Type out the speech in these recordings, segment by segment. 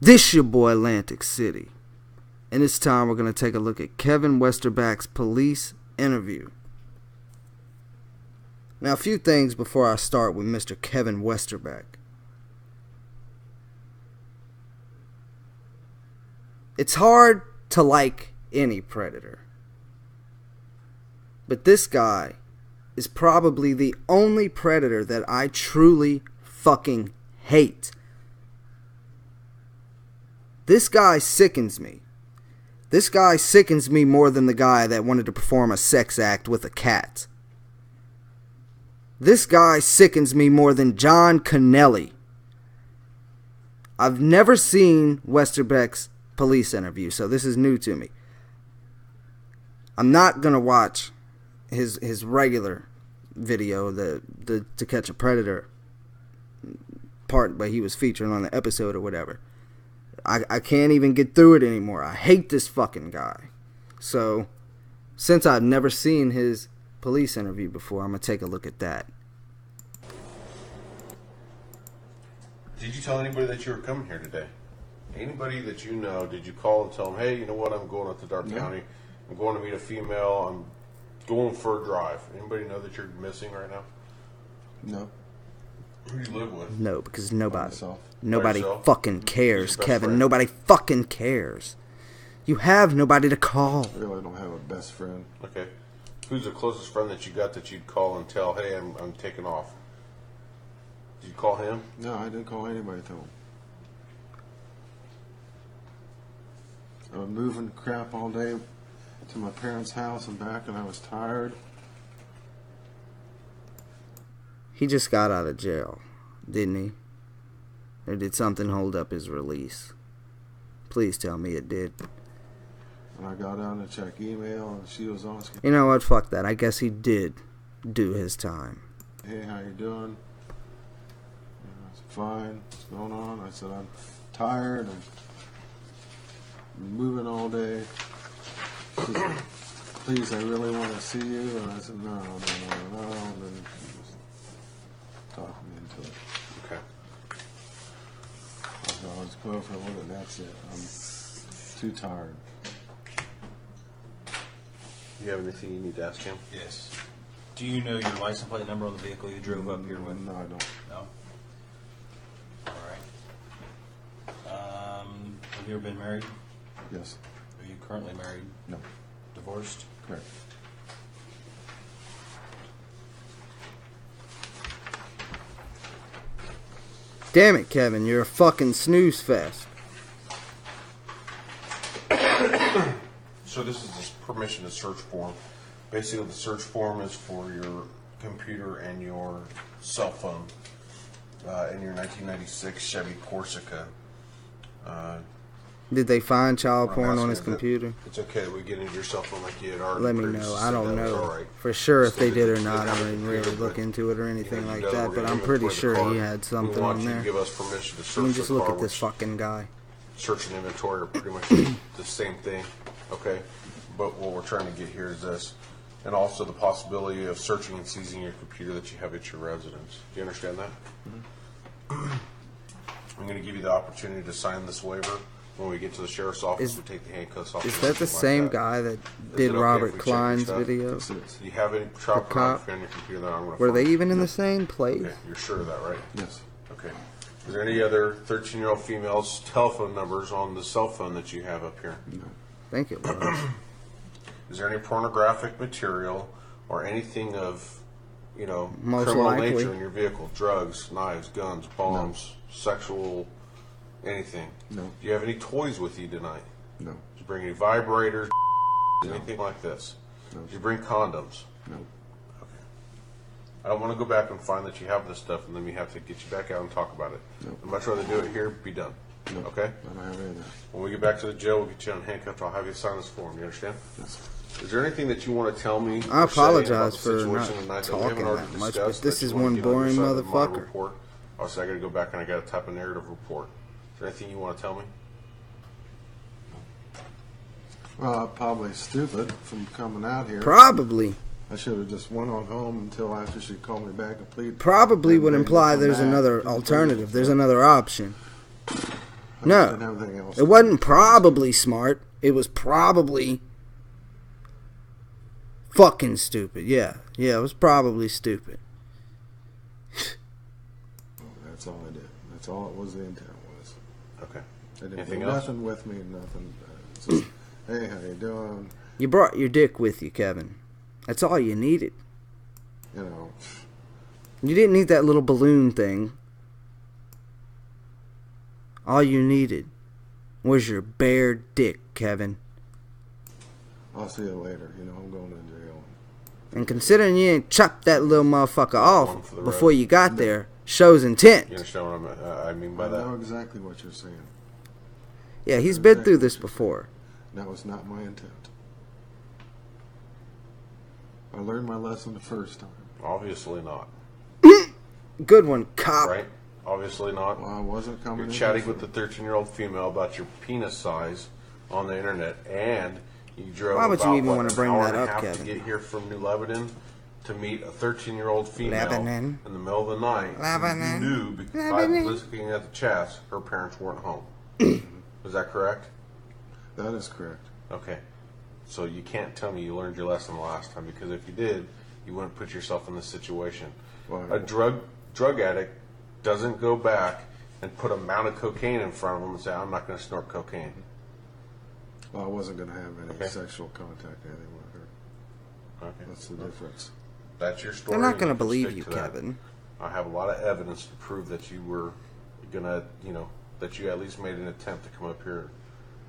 This your boy Atlantic City. And this time we're going to take a look at Kevin Westerbeck's police interview. Now, a few things before I start with Mr. Kevin Westerbeck. It's hard to like any predator. But this guy is probably the only predator that I truly fucking hate. This guy sickens me. This guy sickens me more than the guy that wanted to perform a sex act with a cat. This guy sickens me more than John Connelly. I've never seen Westerbeck's police interview, so this is new to me. I'm not gonna watch his his regular video, the the to catch a predator part, but he was featured on the episode or whatever. I I can't even get through it anymore. I hate this fucking guy. So, since I've never seen his police interview before, I'm gonna take a look at that. Did you tell anybody that you were coming here today? Anybody that you know, did you call and tell them, hey, you know what, I'm going up to Darke County. I'm going to meet a female. I'm going for a drive. Anybody know that you're missing right now? No. Who do you live with? No, because nobody, nobody yourself? fucking cares, Who's your best Kevin. friend? Nobody fucking cares. You have nobody to call. I really don't have a best friend. Okay. Who's the closest friend that you got that you'd call and tell, hey, I'm, I'm taking off? Did you call him? No, I didn't call anybody to him. I was moving crap all day to my parents' house and back, and I was tired. He just got out of jail, didn't he? Or did something hold up his release? Please tell me it did. And I got out to check email, and she was asking, You know what? Fuck that. I guess he did do his time. "Hey, how you doing?" And I said, "Fine. What's going on?" I said, "I'm tired. I'm moving all day." She said, Please, I really want to see you. And I said, "No, no, no, no." And then she was talking me into it. Okay. I said, I'll just go for a look, and that's it. I'm too tired. You have anything you need to ask him? Yes. Do you know your license plate number on the vehicle you drove up here with? No, I don't. No. All right. Um, have you ever been married? Yes. Are you currently married? No. Divorced? Correct. Damn it, Kevin. You're a fucking snooze fest. So this is this permission to search form. Basically, the search form is for your computer and your cell phone. Uh, in your 1996 Chevy Corsica. Uh, Did they find child porn on his computer? It's okay we get into your cell phone like you had already. Let me know. I don't know right. for sure if they did or not. I didn't really look into it or anything like that, but I'm pretty sure he had something we want on you there. to give us permission to search Let me just look at this fucking guy. search and inventory are pretty much the same thing, okay? But what we're trying to get here is this, and also the possibility of searching and seizing your computer that you have at your residence. Do you understand that? Mm-hmm. I'm going to give you the opportunity to sign this waiver when we get to the sheriff's office. Is- we take the handcuffs off. Is that the everything like same that. guy that Is did okay Robert if we check your Klein's stuff? video? Yes, it is. Do you have any child cop? pornography on your computer that I'm going to Were they even in the same place? Okay, you're sure of that, right? Yes. Okay. Is there any other 13 year old females' telephone numbers on the cell phone that you have up here? Think it was. Is there any pornographic material or anything of, you know, Most criminal likely. nature in your vehicle? Drugs, knives, guns, bombs, sexual, anything? No. Do you have any toys with you tonight? No. Did you bring any vibrators, anything like this? No. Did you bring condoms? No. Okay. I don't want to go back and find that you have this stuff and then we have to get you back out and talk about it. No. I'd much rather do it here, be done. No. Okay? I don't have any of that. When we get back to the jail, we'll get you on unhandcuffed. I'll have you sign this form. You understand? Yes. Is there anything that you want to tell me? I or say about apologize for not tonight that we haven't talking already that much, but this is one get on your boring side of my motherfucker. report? Also, I got to go back and I got to type a narrative report. Is there anything you want to tell me? Well, probably stupid from coming out here. Probably. I should have just went on home until after she called me back and pleaded. Probably would imply there's another alternative. There's another option. I No. didn't have anything else. It wasn't probably smart. It was probably fucking stupid. Yeah, yeah, it was probably stupid. That's all I did. That's all it was. The intent was. Okay. I didn't Anything do else? nothing with me. Nothing. It's just, hey, how you doing? You brought your dick with you, Kevin. That's all you needed. You know. You didn't need that little balloon thing. All you needed was your bare dick, Kevin. I'll see you later. You know, I'm going to jail. And considering you ain't chopped that little motherfucker One off for the before road. you got there, shows intent. You understand what I'm, uh, I mean by I know that? exactly what you're saying. Yeah, he's been through this before. That was not my intent. I learned my lesson the first time. Obviously not. Good one, cop. Right? Obviously not. Well, I wasn't coming. You're in chatting with the 13 year old female about your penis size on the internet, and you drove Why would you about, even what, wanna an bring hour that and a up, half Kevin? to get here from New Lebanon to meet a 13 year old female Lebanon. in the middle of the night. Lebanon. You knew because Lebanon. by looking at the chats, her parents weren't home. Is that correct? That is correct. Okay. So you can't tell me you learned your lesson the last time because if you did, you wouldn't put yourself in this situation. Why? A drug drug addict doesn't go back and put a mound of cocaine in front of them and say, "I'm not going to snort cocaine." Well, I wasn't going to have any Okay. sexual contact anything with her. Okay. That's the difference. That's your story. They're not going to believe you, to that. Kevin. I have a lot of evidence to prove that you were gonna, you know, that you at least made an attempt to come up here and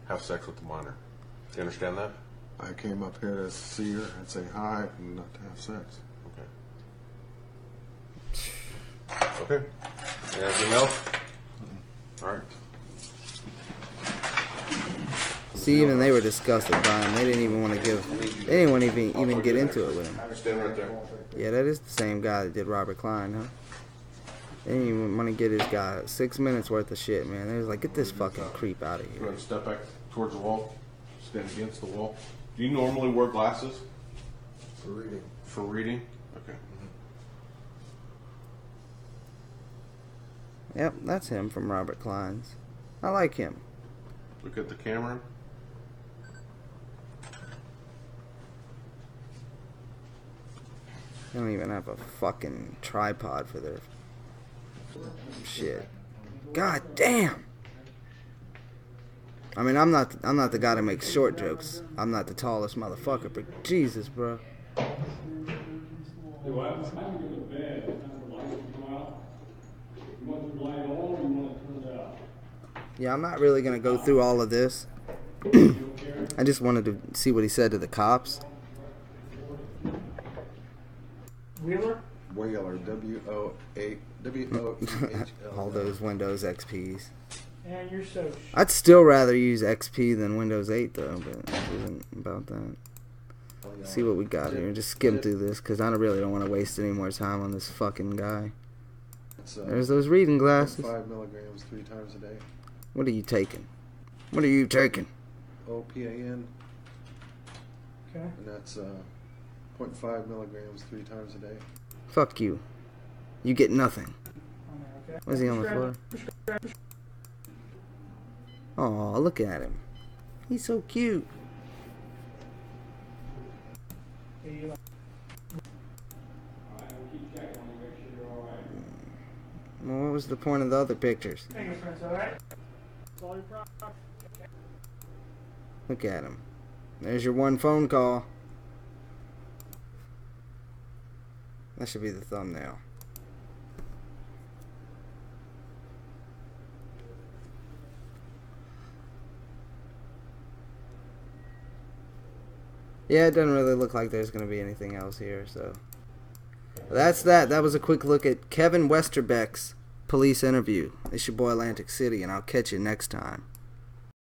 have sex with the minor. Do you understand that? I came up here to see her and say hi and not to have sex. Okay. Okay. Anything else? Mm-hmm. All right. See, even they were disgusted by him. They didn't even want to give. They didn't want to even even get into it with him. Stand right there. Yeah, that is the same guy that did Robert Klein, huh? They didn't even want to get his guy six minutes worth of shit, man. They was like, get this fucking creep out of You here. want to step back towards the wall? Stand against the wall. Do you normally wear glasses For reading. for reading? Okay. Yep, that's him from Robert Klein's. I like him. Look at the camera. They don't even have a fucking tripod for their shit. God damn. I mean, I'm not I'm not the guy to make short jokes. I'm not the tallest motherfucker, but Jesus, bro. Do I have time to go to bed? Time the lights to go out? You want the light on or you want it turned out? Yeah, I'm not really gonna go through all of this. I just wanted to see what he said to the cops. Wheeler? Whaler. W O A W O E H L. all those Windows XPs. And you're so sh- I'd still rather use XP than Windows 8 though, but this isn't about that. See what we got here. Just skim through this because I don't- really don't want to waste any more time on this fucking guy. It's, uh, There's those reading glasses. Five milligrams three times a day. What are you taking? What are you taking? O P A N, Okay. and that's uh, 0.5 milligrams three times a day. Fuck you. You get nothing. Was he on the floor? Oh, look at him. He's so cute. We'll what was the point of the other pictures? Look at him. There's your one phone call. That should be the thumbnail. Yeah, it doesn't really look like there's going to be anything else here, so. That's that. That was a quick look at Kevin Westerbeck's police interview. It's your boy Atlantic City, and I'll catch you next time.